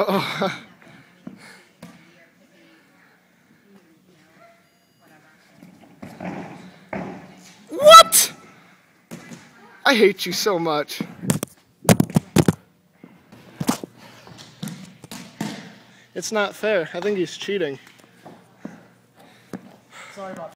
Oh. What? I hate you so much. It's not fair. I think he's cheating. Sorry about